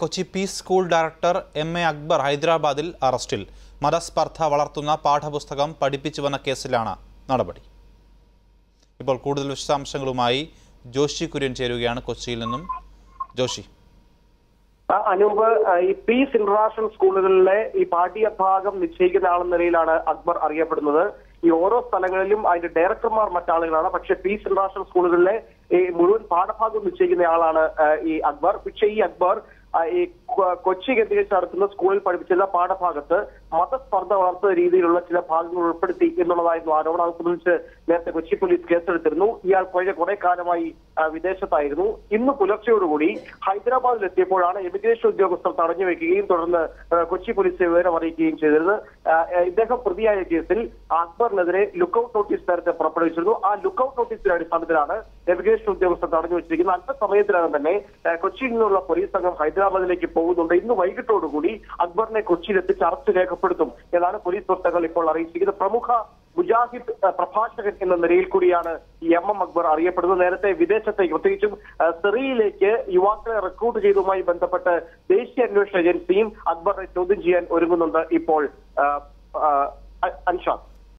Kochi peace school director M A Akbar ഹൈദരാബാദിൽ അറസ്റ്റിൽ. മതസ്പർദ്ധ വളർത്തുന്ന പാഠപുസ്തകം പഠിപ്പിച്ചു വന്ന കേസിലാണ് നടപടി. ഇപ്പോൾ കൂടുതൽ വിശദാംശങ്ങളുമായി ജോഷി കുര്യൻ ചേരുകയാണ് കൊച്ചിയിൽ നിന്നും. ജോഷി. അനൂപ് ഈ പീസ് ഇന്റർനാഷണൽ സ്കൂളുകളിലെ ഈ പാഠ്യഭാഗം നിശ്ചയിക്കുന്ന ആളെന്ന നിലയിലാണ് അക്ബർ അറിയപ്പെടുന്നത്. ഈ ഓരോ സ്ഥലങ്ങളിലും അതിന്റെ ഡയറക്ടർമാർ മറ്റാളുകളാണ്. പക്ഷെ പീസ് ഇന്റർനാഷണൽ സ്കൂളുകളിലെ ഈ മുഴുവൻ പാഠഭാഗം നിശ്ചയിക്കുന്ന ആളാണ് ഈ അക്ബർ. പക്ഷേ ഈ അക്ബർ ഈ കൊ- കൊച്ചി കേന്ദ്രീകരിച്ച് നടത്തുന്ന സ്കൂളിൽ പഠിപ്പിച്ചിരുന്ന പാഠഭാഗത്ത് മതസ്പർദ്ധ വളർത്തുന്ന രീതിയിലുള്ള ചില ഭാഗങ്ങൾ ഉൾപ്പെടുത്തി എന്നുള്ളതായിരുന്നു ആരോപണം. അത് സംബന്ധിച്ച് നേരത്തെ കൊച്ചി പോലീസ് കേസെടുത്തിരുന്നു. ഇയാൾ കഴിഞ്ഞ കുറെ കാലമായി വിദേശത്തായിരുന്നു. ഇന്ന് പുലർച്ചയോടുകൂടി ഹൈദരാബാദിൽ എത്തിയപ്പോഴാണ് ഇമിഗ്രേഷൻ ഉദ്യോഗസ്ഥർ തടഞ്ഞു വെക്കുകയും തുടർന്ന് കൊച്ചി പോലീസ് വിവരം അറിയിക്കുകയും ചെയ്തിരുന്നത്. ഇദ്ദേഹം പ്രതിയായ കേസിൽ അക്ബറിനെതിരെ ലുക്കൌട്ട് നോട്ടീസ് നേരത്തെ പുറപ്പെടുവിച്ചിരുന്നു. ആ ലുക്കൌട്ട് നോട്ടീസിന്റെ അടിസ്ഥാനത്തിലാണ് ഇമിഗ്രേഷൻ ഉദ്യോഗസ്ഥർ തടഞ്ഞു വെച്ചിരിക്കുന്നത്. അല്പസമയത്തിനകം തന്നെ കൊച്ചിയിൽ നിന്നുള്ള പോലീസ് സംഘം ഹൈദരാബാദിലേക്ക് പോകുന്നുണ്ട്. ഇന്ന് വൈകിട്ടോടുകൂടി അക്ബറിനെ കൊച്ചിയിലെത്തി ചർച്ച അറസ്റ്റ് രേഖപ്പെടുത്തും എന്നാണ് പോലീസ് വൃത്തങ്ങൾ ഇപ്പോൾ അറിയിച്ചിരിക്കുന്നത്. പ്രമുഖ മുജാഹിദ് പ്രഭാഷകൻ എന്ന നിലയിൽ കൂടിയാണ് ഈ എം എം അക്ബർ അറിയപ്പെടുന്നത്. നേരത്തെ വിദേശത്തേക്ക് പ്രത്യേകിച്ചും സിറിയയിലേക്ക് യുവാക്കളെ റിക്രൂട്ട് ചെയ്തതുമായി ബന്ധപ്പെട്ട് ദേശീയ അന്വേഷണ ഏജൻസിയും അക്ബറിനെ ചോദ്യം ചെയ്യാൻ ഒരുങ്ങുന്നുണ്ട് ഇപ്പോൾ അൻഷാദ്.